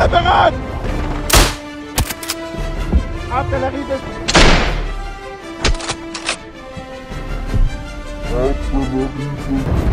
Alle bereit! Artillerie des... Artillerie des...